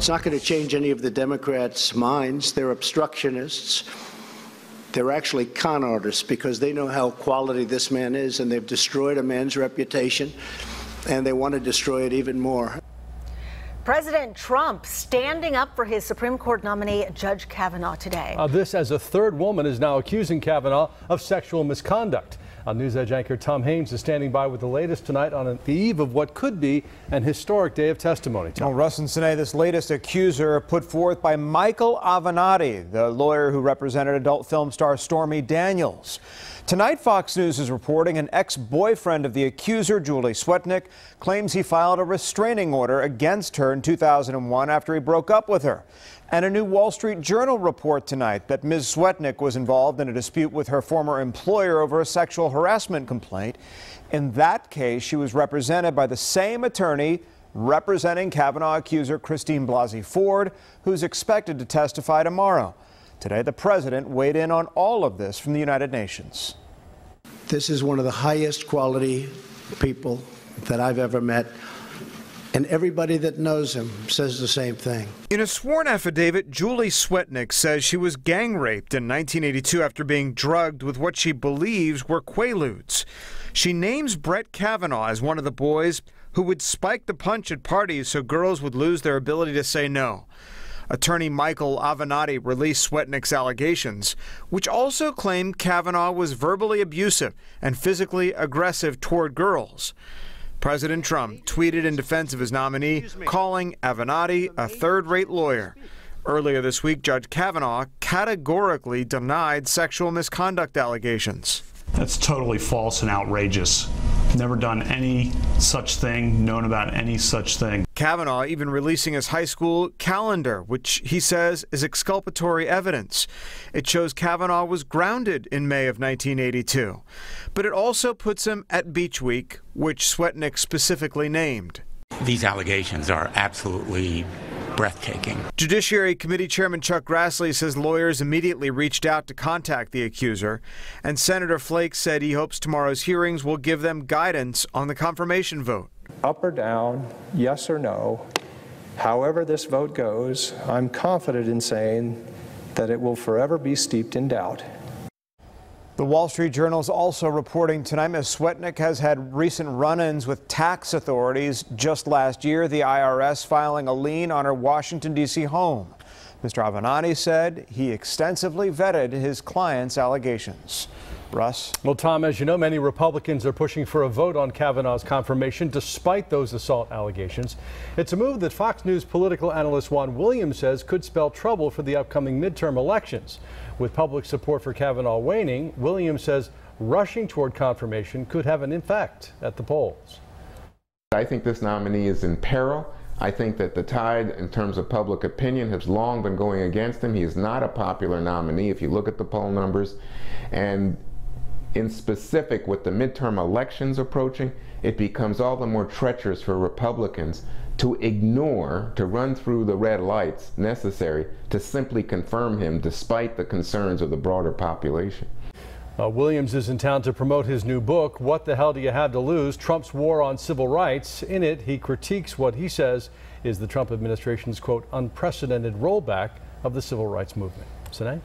It's not going to change any of the Democrats' minds. They're obstructionists. They're actually con artists because they know how quality this man is, and they've destroyed a man's reputation, and they want to destroy it even more. President Trump standing up for his Supreme Court nominee, Judge Kavanaugh, today. Uh, this as a third woman is now accusing Kavanaugh of sexual misconduct. Our News Edge anchor Tom Hames is standing by with the latest tonight on the eve of what could be an historic day of testimony. Tom. Well, Russ and Cynne, this latest accuser put forth by Michael Avenatti, the lawyer who represented adult film star Stormy Daniels. Tonight, Fox News is reporting an ex-boyfriend of the accuser, Julie Swetnick, claims he filed a restraining order against her in 2001 after he broke up with her. And a new Wall Street Journal report tonight that Ms. Swetnick was involved in a dispute with her former employer over a sexual harassment complaint. In that case, she was represented by the same attorney representing Kavanaugh accuser Christine Blasey Ford, who's expected to testify tomorrow. Today, the president weighed in on all of this from the United Nations. This is one of the highest quality people that I've ever met. And everybody that knows him says the same thing. In a sworn affidavit, Julie Swetnick says she was gang raped in 1982 after being drugged with what she believes were Quaaludes. She names Brett Kavanaugh as one of the boys who would spike the punch at parties so girls would lose their ability to say no. Attorney Michael Avenatti released Swetnick's allegations, which also claimed Kavanaugh was verbally abusive and physically aggressive toward girls. President Trump tweeted in defense of his nominee, calling Avenatti a third rate lawyer. Earlier this week, Judge Kavanaugh categorically denied sexual misconduct allegations. That's totally false and outrageous. Never done any such thing, known about any such thing. Kavanaugh even releasing his high school calendar, which he says is exculpatory evidence. It shows Kavanaugh was grounded in May of 1982. But it also puts him at Beach Week, which Swetnick specifically named. These allegations are absolutely breathtaking. Judiciary Committee Chairman Chuck Grassley says lawyers immediately reached out to contact the accuser, and Senator Flake said he hopes tomorrow's hearings will give them guidance on the confirmation vote. Up or down, yes or no, however this vote goes, I'm confident in saying that it will forever be steeped in doubt. The Wall Street Journal is also reporting tonight Ms. Swetnick has had recent run-ins with tax authorities. Just last year, the IRS filing a lien on her Washington, D.C. home. Mr. Avenatti said he extensively vetted his client's allegations. Russ? Well, Tom, as you know, many Republicans are pushing for a vote on Kavanaugh's confirmation despite those assault allegations. It's a move that Fox News political analyst Juan Williams says could spell trouble for the upcoming midterm elections. With public support for Kavanaugh waning, Williams says rushing toward confirmation could have an effect at the polls. I think this nominee is in peril. I think that the tide in terms of public opinion has long been going against him. He is not a popular nominee if you look at the poll numbers. And in specific with the midterm elections approaching, it becomes all the more treacherous for Republicans to ignore, to run through the red lights necessary to simply confirm him despite the concerns of the broader population. Uh, Williams is in town to promote his new book, What the Hell Do You Have to Lose? Trump's War on Civil Rights. In it, he critiques what he says is the Trump administration's, quote, unprecedented rollback of the civil rights movement. Cynne?